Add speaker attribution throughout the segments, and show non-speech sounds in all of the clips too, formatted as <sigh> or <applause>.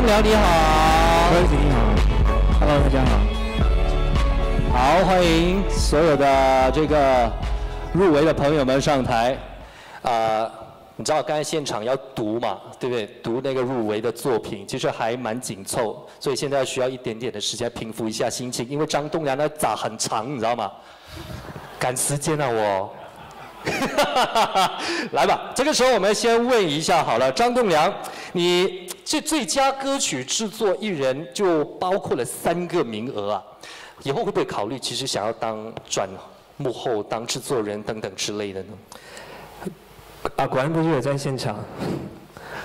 Speaker 1: 栋梁你好，
Speaker 2: 各位你好，Hello，大家好。
Speaker 1: 好，欢迎所有的这个入围的朋友们上台。啊，你知道刚才现场要读嘛，对不对？读那个入围的作品，其实还蛮紧凑，所以现在需要一点点的时间平复一下心情，因为张栋梁的咋很长，你知道吗？赶时间啊我。<laughs> 来吧，这个时候我们先问一下好了，张栋梁，你这最佳歌曲制作艺人就包括了三个名额啊，以后会不会考虑其实想要当转幕后当制作人等等之类的呢？
Speaker 2: 啊，果然不是也在现场，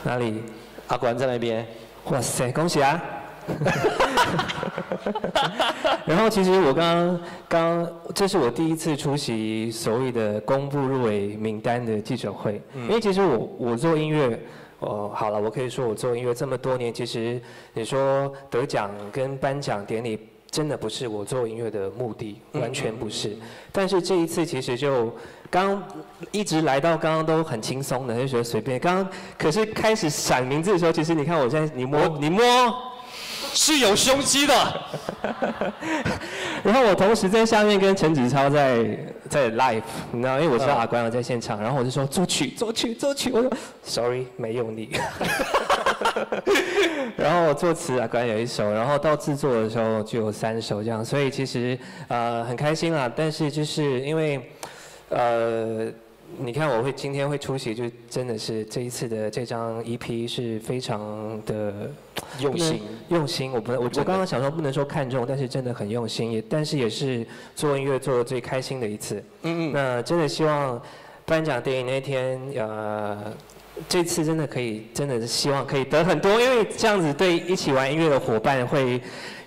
Speaker 2: 哪里？
Speaker 1: 啊，果然在那边。
Speaker 2: 哇塞，恭喜啊！<laughs> 然后其实我刚刚这是我第一次出席所谓的公布入围名单的记者会，因为其实我我做音乐，哦好了，我可以说我做音乐这么多年，其实你说得奖跟颁奖典礼真的不是我做音乐的目的，完全不是。但是这一次其实就刚一直来到刚刚都很轻松的，就觉得随便。刚刚可是开始闪名字的时候，其实你看我现在你摸你摸。
Speaker 1: 是有胸肌的，<laughs>
Speaker 2: 然后我同时在下面跟陈子超在在 live，你知道，因为我知道阿关在现场，然后我就说作曲作曲作曲，我说 sorry 没有你，<laughs> 然后我作词阿关有一首，然后到制作的时候就有三首这样，所以其实呃很开心啦，但是就是因为呃。你看，我会今天会出席，就真的是这一次的这张 EP 是非常的
Speaker 1: 用心，
Speaker 2: 用心。我不，我我刚刚想说不能说看重，但是真的很用心，也但是也是做音乐做的最开心的一次。嗯嗯。那真的希望颁奖典礼那天，呃，这次真的可以，真的是希望可以得很多，因为这样子对一起玩音乐的伙伴会。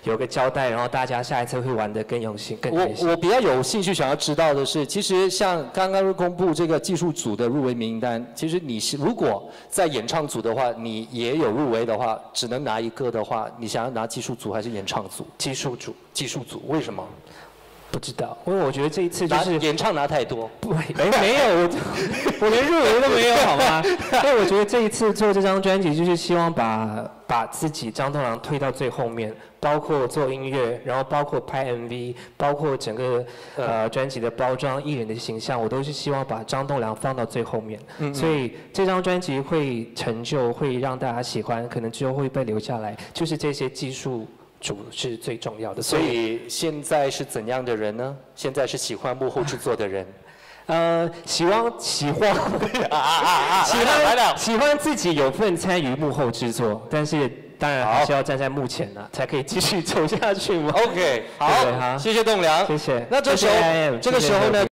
Speaker 2: 有个交代，然后大家下一次会玩得更用心、更开
Speaker 1: 心。我我比较有兴趣想要知道的是，其实像刚刚公布这个技术组的入围名单，其实你是如果在演唱组的话，你也有入围的话，只能拿一个的话，你想要拿技术组还是演唱组？
Speaker 2: 技术组，
Speaker 1: 技术组，为什么？
Speaker 2: 不知道，因为我觉得这一次就是
Speaker 1: 演唱拿太多，
Speaker 2: 不，没没有，我 <laughs> 我连入围都没有，好吗？<laughs> 所以我觉得这一次做这张专辑，就是希望把把自己张栋梁推到最后面，包括做音乐，然后包括拍 MV，包括整个呃专辑的包装、艺人的形象，我都是希望把张栋梁放到最后面。所以这张专辑会成就，会让大家喜欢，可能之后会被留下来，就是这些技术。主是最重要的，
Speaker 1: 所以现在是怎样的人呢？现在是喜欢幕后制作的人，
Speaker 2: 呃，喜欢喜欢喜欢喜欢自己有份参与幕后制作，但是当然还是要站在幕前呢，才可以继续走下去嘛。
Speaker 1: OK，好，谢谢栋梁，
Speaker 2: 谢谢。
Speaker 1: 那这时候这个时候呢？